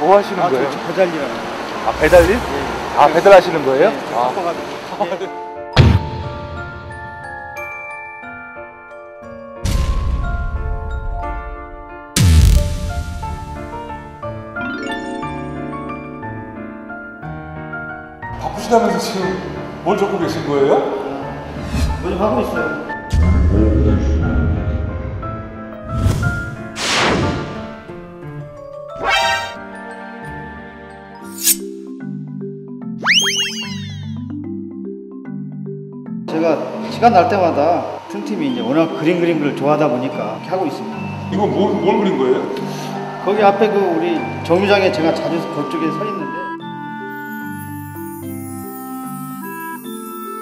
뭐 하시는 아, 거예요? 저 배달이라고. 아, 배달일? 아, 배달 하시는 거예요? 아, 바쁘시다면서 지금 뭘 적고 계신 거예요? 뭐 좀 하고 있어요. 제가 시간 날 때마다 틈틈이 이제 워낙 그림 그리는 걸 좋아하다 보니까 이렇게 하고 있습니다. 이거 뭘, 뭘 그린 거예요? 거기 앞에 그 우리 정류장에 제가 자주 그쪽에 서 있는데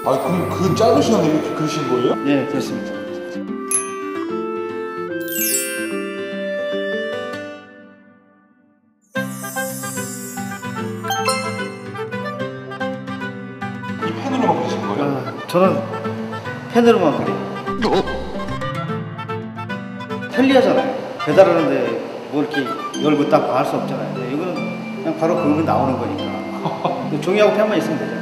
아, 그럼 그 짧은 시간에 이렇게 그리신 거예요? 네 그렇습니다. 저는 펜으로만 그려요. 편리하잖아요. 배달하는데 뭐 이렇게 열고 딱 할 수 없잖아요. 근데 이거는 그냥 바로 그거 나오는 거니까. 그 종이하고 펜만 있으면 되죠.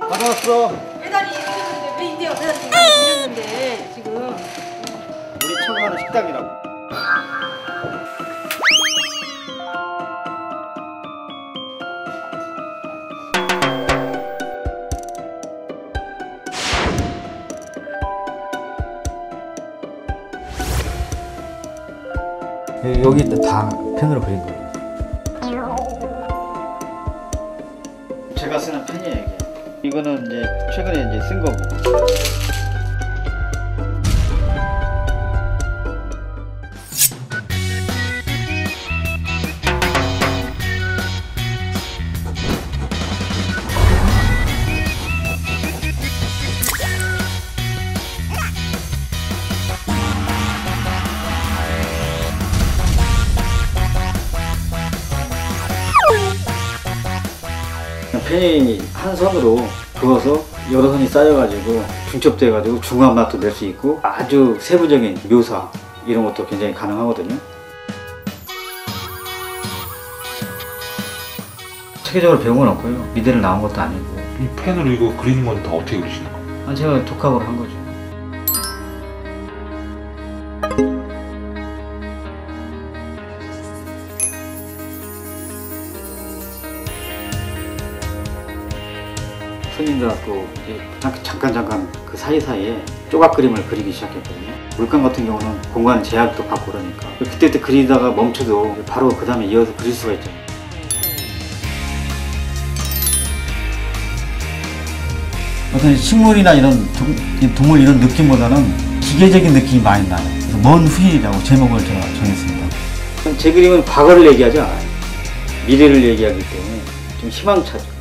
받아왔어. 배달이 이랬는데 왜 이제요? 배달이 이랬는데 지금 우리 가는 식당이라고. 여기 다 펜으로 그린 거예요. 제가 쓰는 펜이에요 이게. 이거는 이제 최근에 이제 쓴 거고. 펜이 한 선으로 그어서 여러 선이 쌓여가지고 중첩돼가지고 중간 맛도 낼 수 있고 아주 세부적인 묘사 이런 것도 굉장히 가능하거든요. 체계적으로 배운 건 없고요. 미대를 나온 것도 아니고 이 펜으로 이거 그리는 건 다 어떻게 그리시는 거예요? 아, 제가 독학으로 한 거죠. 손님들하고 잠- 잠깐 잠깐 그 사이사이에 조각 그림을 그리기 시작했거든요. 물감 같은 경우는 공간 제약도 받고 그러니까 그때그때 그리다가 멈춰도 바로 그 다음에 이어서 그릴 수가 있잖아요. 어떤 식물이나 이런 동, 동물 이런 느낌보다는 기계적인 느낌이 많이 나요. 먼 후일이라고 제목을 제가 정했습니다. 제 그림은 과거를 얘기하지 않아요. 미래를 얘기하기 때문에 좀 희망차죠.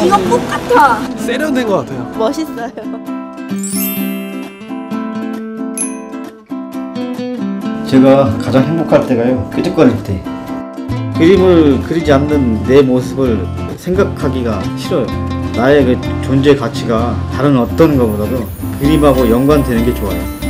이거 똑같아. 세련된 것 같아요. 멋있어요. 제가 가장 행복할 때가요. 끄적거릴 때. 그림을 그리지 않는 내 모습을 생각하기가 싫어요. 나의 그 존재 가치가 다른 어떤 것보다도 그림하고 연관되는 게 좋아요.